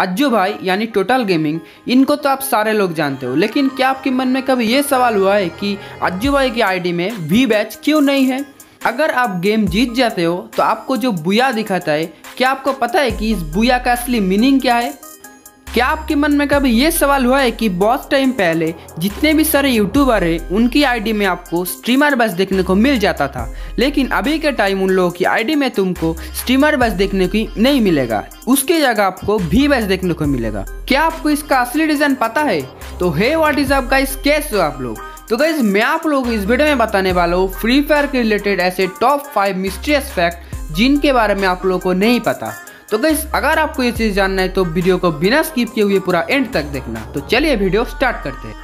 अज्जू भाई, यानी total gaming इनको तो आप सारे लोग जानते हो, लेकिन क्या आपके मन में कभी ये सवाल हुआ है कि अज्जू भाई की आईडी में वी बैच क्यों नहीं है? अगर आप गेम जीत जाते हो तो आपको जो बुया दिखाता है, क्या आपको पता है कि इस बुया का असली मीनिंग क्या है? क्या आपके मन में कभी ये सवाल हुआ है कि बहुत टाइम पहले जितने भी सारे यूट्यूबर हैं, उनकी आईडी में आपको स्ट्रीमर बस देखने को मिल जाता था। लेकिन अभी के टाइम उन लोगों की आईडी में तुमको स्ट्रीमर बस देखने की नहीं मिलेगा। उसकी जगह आपको भी बस देखने को मिलेगा। क्या आपको इसका असली रीजन पता है? तो हे व्हाट इज़ केस हो आप लोग? तो गाइज़ मैं आप लोगों को इस वीडियो में बताने वाला हूँ फ्री फायर के रिलेटेड ऐसे टॉप फाइव मिस्ट्रियस फैक्ट जिनके बारे में आप लोगों को नहीं पता। तो गैस अगर आपको ये चीज़ जानना है तो वीडियो को बिना स्किप किए हुए पूरा एंड तक देखना। तो चलिए वीडियो स्टार्ट करते हैं।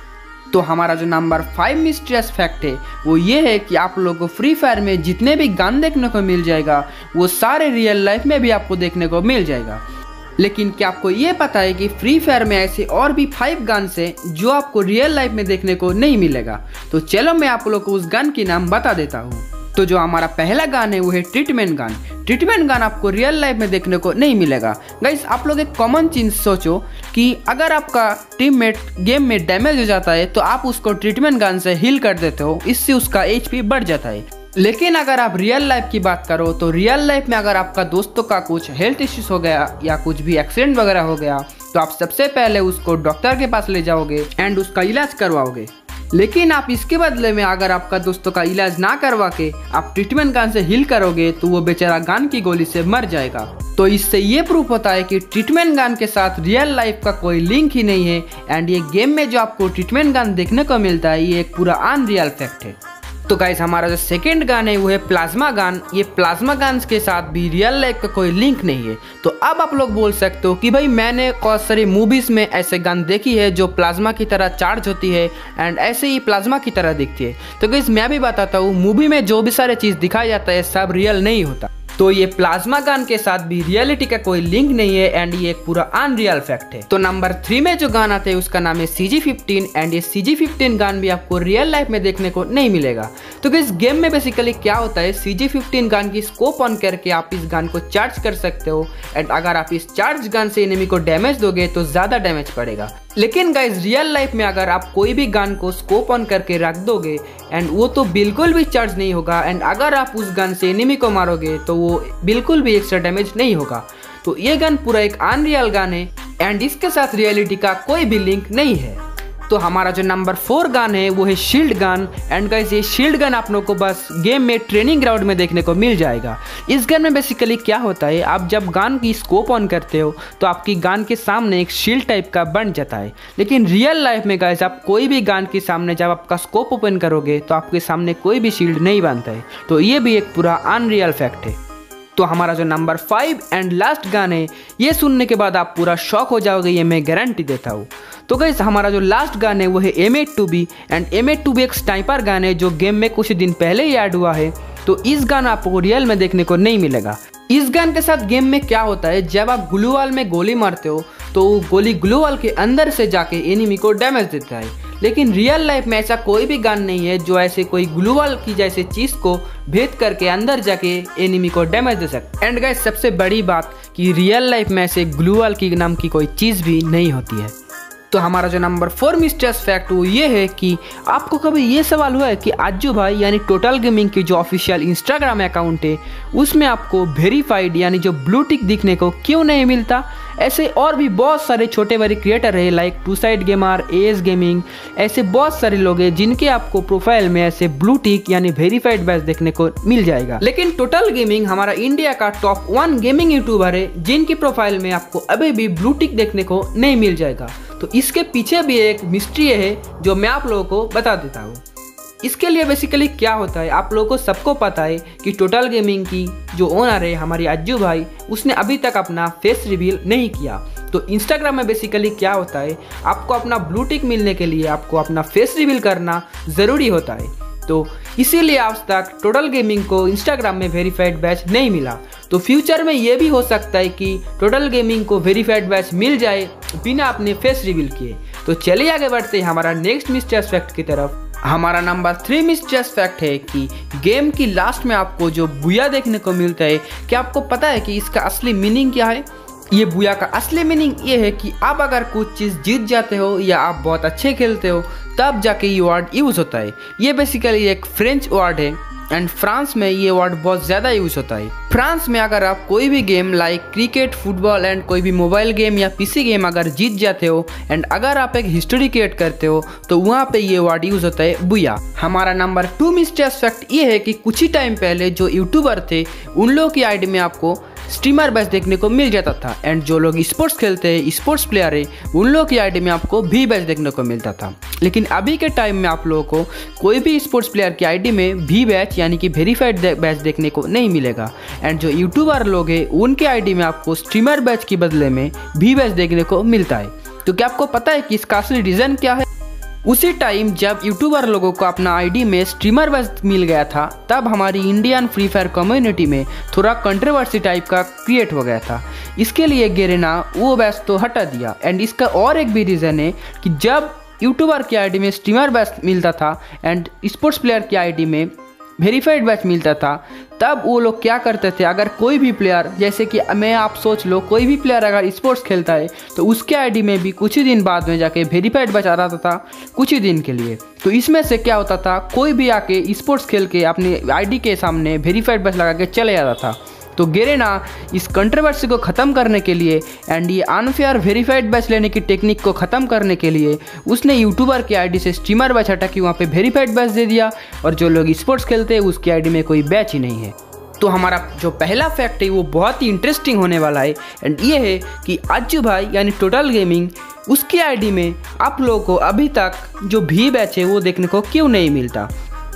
तो हमारा जो नंबर फाइव मिस्ट्रियस फैक्ट है, वो ये है कि आप लोगों को फ्री फायर में जितने भी गन देखने को मिल जाएगा, वो सारे रियल लाइफ में भी आपको देखने को मिल जाएगा। लेकिन क्या आपको ये पता है कि फ्री फायर में ऐसे और भी फाइव गन्स हैं, जो आपको रियल लाइफ में देखने को नहीं मिलेगा? तो चलो मैं आप लोग को उस गन की नाम बता देता हूँ। तो जो हमारा पहला गान है, वो है ट्रीटमेंट गान ट्रीटमेंट गान आपको रियल लाइफ में देखने को नहीं मिलेगा। गाइस आप लोग एक कॉमन चीज़ सोचो कि अगर आपका टीममेट गेम में डैमेज हो जाता है तो आप उसको ट्रीटमेंट गान से हील कर देते हो। इससे उसका एचपी बढ़ जाता है। लेकिन अगर आप रियल लाइफ की बात करो तो रियल लाइफ में अगर आपका दोस्तों का कुछ हेल्थ इश्यूज़ हो गया या कुछ भी एक्सीडेंट वगैरह हो गया तो आप सबसे पहले उसको डॉक्टर के पास ले जाओगे एंड उसका इलाज करवाओगे। लेकिन आप इसके बदले में अगर आपका दोस्तों का इलाज ना करवा के आप ट्रीटमेंट गान से हिल करोगे तो वो बेचारा गान की गोली से मर जाएगा। तो इससे ये प्रूफ होता है कि ट्रीटमेंट गान के साथ रियल लाइफ का कोई लिंक ही नहीं है। एंड ये गेम में जो आपको ट्रीटमेंट गान देखने को मिलता है, ये एक पूरा अनरियल फैक्ट है। तो गाइस हमारा जो सेकेंड गान है, वो है प्लाज्मा गान। ये प्लाज्मा गान के साथ भी रियल लाइफ का कोई लिंक नहीं है। तो अब आप लोग बोल सकते हो कि भाई, मैंने बहुत सारी मूवीज़ में ऐसे गान देखी है जो प्लाज्मा की तरह चार्ज होती है एंड ऐसे ही प्लाज्मा की तरह दिखती है। तो गाइस मैं भी बताता हूँ मूवी में जो भी सारे चीज़ दिखाया जाता है, सब रियल नहीं होता। तो ये प्लाज्मा गन के साथ भी रियलिटी का कोई लिंक नहीं है एंड ये एक पूरा अनरियल फैक्ट है। तो नंबर थ्री में जो गान आता है उसका नाम है सी जी फिफ्टीन एंड ये सी जी फिफ्टीन गान भी आपको रियल लाइफ में देखने को नहीं मिलेगा। तो इस गेम में बेसिकली क्या होता है? सी जी फिफ्टीन गान की स्कोप ऑन करके आप इस गान को चार्ज कर सकते हो। एंड अगर आप इस चार्ज गन से इनमी को डैमेज दोगे तो ज़्यादा डैमेज पड़ेगा। लेकिन गाइज़ रियल लाइफ में अगर आप कोई भी गन को स्कोप ऑन करके रख दोगे एंड वो तो बिल्कुल भी चार्ज नहीं होगा एंड अगर आप उस गन से एनिमी को मारोगे तो वो बिल्कुल भी एक्स्ट्रा डैमेज नहीं होगा। तो ये गन पूरा एक अनरियल गन है एंड इसके साथ रियलिटी का कोई भी लिंक नहीं है। तो हमारा जो नंबर फोर गन है, वो है शील्ड गन एंड गाइस ये शील्ड गन आप लोग को बस गेम में ट्रेनिंग ग्राउंड में देखने को मिल जाएगा। इस गन में बेसिकली क्या होता है, आप जब गन की स्कोप ऑन करते हो तो आपकी गन के सामने एक शील्ड टाइप का बन जाता है। लेकिन रियल लाइफ में गाइस आप कोई भी गन के सामने जब आपका स्कोप ओपन करोगे तो आपके सामने कोई भी शील्ड नहीं बनता है। तो ये भी एक पूरा अनरियल फैक्ट है। तो हमारा जो नंबर फाइव एंड लास्ट गान है ये सुनने के बाद आप पूरा शॉक हो जाओगे, ये मैं गारंटी देता हूँ। तो गैस हमारा जो लास्ट गान है वो है M eight two B and M eight two B एक स्नाइपर गान है जो गेम में कुछ दिन पहले ही ऐड हुआ है। तो इस गान आपको रियल में देखने को नहीं मिलेगा। इस गन के साथ गेम में क्या होता है, जब आप ग्लूवाल में गोली मारते हो तो वो गोली ग्लूवाल के अंदर से जाके एनिमी को डैमेज देता है। लेकिन रियल लाइफ में ऐसा कोई भी गन नहीं है जो ऐसे कोई ग्लूवल की जैसे चीज़ को भेद करके अंदर जाके एनिमी को डैमेज दे सकते एंड गाइस सबसे बड़ी बात कि रियल लाइफ में ऐसे ग्लूवल की नाम की कोई चीज़ भी नहीं होती है। तो हमारा जो नंबर फोर मिस्टर्स फैक्ट, वो ये है कि आपको कभी ये सवाल हुआ है कि आजू भाई, यानी टोटल गेमिंग की जो ऑफिशियल इंस्टाग्राम अकाउंट है, उसमें आपको वेरीफाइड यानी जो ब्लू टिक दिखने को क्यों नहीं मिलता? ऐसे और भी बहुत सारे छोटे बड़े क्रिएटर है like two side gamers gaming ऐसे बहुत सारे लोग हैं जिनके आपको प्रोफ़ाइल में ऐसे ब्लू टिक यानी वेरीफाइड बैच देखने को मिल जाएगा। लेकिन टोटल गेमिंग हमारा इंडिया का टॉप वन गेमिंग यूट्यूबर है, जिनकी प्रोफ़ाइल में आपको अभी भी ब्लू टिक देखने को नहीं मिल जाएगा। तो इसके पीछे भी एक मिस्ट्री है जो मैं आप लोगों को बता देता हूँ। इसके लिए बेसिकली क्या होता है, आप लोगों को सबको पता है कि टोटल गेमिंग की जो ओनर है हमारी अज्जू भाई, उसने अभी तक अपना फेस रिवील नहीं किया। तो इंस्टाग्राम में बेसिकली क्या होता है, आपको अपना ब्लू टिक मिलने के लिए आपको अपना फेस रिवील करना ज़रूरी होता है। तो इसीलिए आज तक टोटल गेमिंग को इंस्टाग्राम में वेरीफाइड बैच नहीं मिला। तो फ्यूचर में ये भी हो सकता है कि टोटल गेमिंग को वेरीफाइड बैच मिल जाए बिना अपने फेस रिवील किए। तो चलिए आगे बढ़ते हैं हमारा नेक्स्ट मिस्टर फैक्ट की तरफ़। हमारा नंबर थ्री मिस्टर फैक्ट है कि गेम की लास्ट में आपको जो बुया देखने को मिलता है, क्या आपको पता है कि इसका असली मीनिंग क्या है? ये बुया का असली मीनिंग ये है कि आप अगर कुछ चीज़ जीत जाते हो या आप बहुत अच्छे खेलते हो, तब जाके ये वर्ड यूज़ होता है। ये बेसिकली एक फ्रेंच वर्ड है एंड फ्रांस में ये वर्ड बहुत ज़्यादा यूज़ होता है। फ्रांस में अगर आप कोई भी game like cricket football and कोई भी मोबाइल गेम या पीसी गेम अगर जीत जाते हो एंड अगर आप एक हिस्ट्री क्रिएट करते हो तो वहाँ पे ये वर्ड यूज़ होता है बुया हमारा नंबर टू मिस्टेस फैक्ट ये है कि कुछ ही टाइम पहले जो यूट्यूबर थे, उन लोगों की आईडी में आपको स्ट्रीमर बैच देखने को मिल जाता था। एंड जो लोग स्पोर्ट्स खेलते हैं स्पोर्ट्स प्लेयर है, उन लोगों की आईडी में आपको भी बैच देखने को मिलता था। लेकिन अभी के टाइम में आप लोगों को कोई भी स्पोर्ट्स प्लेयर की आईडी में भी बैच यानी कि वेरीफाइड बैच देखने को नहीं मिलेगा। एंड जो यूट्यूबर लोग हैं, उनके आईडी में आपको स्ट्रीमर बैच के बदले में भी बैच देखने को मिलता है। तो क्या आपको पता है कि इसका असली रीज़न क्या है? उसी टाइम जब यूट्यूबर लोगों को अपना आईडी में स्ट्रीमर बस मिल गया था, तब हमारी इंडियन फ्री फायर कम्युनिटी में थोड़ा कंट्रोवर्सी टाइप का क्रिएट हो गया था। इसके लिए गेरेना वो बैस तो हटा दिया। एंड इसका और एक भी रीज़न है कि जब यूट्यूबर की आईडी में स्ट्रीमर बैस मिलता था एंड स्पोर्ट्स प्लेयर की आईडी में वेरीफाइड बैच मिलता था, तब वो लोग क्या करते थे, अगर कोई भी प्लेयर जैसे कि मैं, आप सोच लो, कोई भी प्लेयर अगर स्पोर्ट्स खेलता है तो उसके आईडी में भी कुछ ही दिन बाद में जाके वेरीफाइड बैच आ रहा था, कुछ ही दिन के लिए। तो इसमें से क्या होता था, कोई भी आके स्पोर्ट्स खेल के अपनी आईडी के सामने वेरीफाइड बैच लगा के चले जाता था। तो गेरेना इस कंट्रोवर्सी को ख़त्म करने के लिए एंड ये अनफेयर वेरीफाइड बैच लेने की टेक्निक को ख़त्म करने के लिए, उसने यूट्यूबर की आईडी से स्ट्रीमर बैच हटा कि वहाँ पे वेरीफाइड बैच दे दिया और जो लोग स्पोर्ट्स खेलते हैं, उसकी आईडी में कोई बैच ही नहीं है। तो हमारा जो पहला फैक्ट है, वो बहुत ही इंटरेस्टिंग होने वाला है एंड ये है कि अज्जू भाई, यानी टोटल गेमिंग उसकी आईडी में आप लोगों को अभी तक जो भी बैच है, वो देखने को क्यों नहीं मिलता?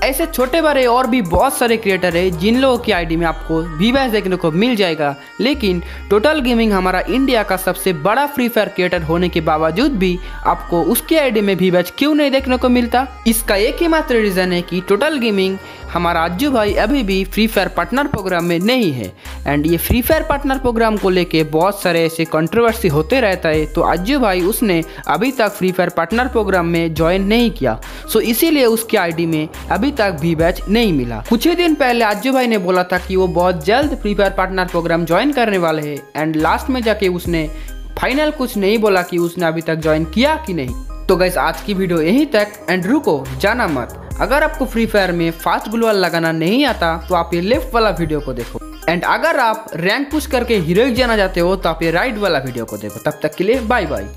ऐसे छोटे बड़े और भी बहुत सारे क्रिएटर है, जिन लोगों की आईडी में आपको वी बैच देखने को मिल जाएगा। लेकिन टोटल गेमिंग हमारा इंडिया का सबसे बड़ा फ्री फायर क्रिएटर होने के बावजूद भी आपको उसकी आईडी में वी बैच क्यों नहीं देखने को मिलता? इसका एक ही मात्र रीज़न है कि टोटल गेमिंग हमारा अज्जू भाई अभी भी फ्री फायर पार्टनर प्रोग्राम में नहीं है। एंड ये फ्री फायर पार्टनर प्रोग्राम को लेके बहुत सारे ऐसे कंट्रोवर्सी होते रहता है तो अज्जू भाई उसने अभी तक फ्री फायर पार्टनर प्रोग्राम में ज्वाइन नहीं किया। सो इसीलिए उसकी आईडी में अभी तक भी बैच नहीं मिला। कुछ ही दिन पहले अज्जू भाई ने बोला था कि वो बहुत जल्द free fire partner program join करने वाले है। एंड लास्ट में जाके उसने फाइनल कुछ नहीं बोला कि उसने अभी तक ज्वाइन किया कि नहीं। तो गैस आज की वीडियो यहीं तक। एंड रुको, जाना मत। अगर आपको फ्री फायर में फास्ट ग्लोअल लगाना नहीं आता तो आप ये लेफ़्ट वाला वीडियो को देखो। एंड अगर आप रैंक पुश करके हीरोइक जाना चाहते हो तो आप ये राइट वाला वीडियो को देखो। तब तक के लिए बाय बाय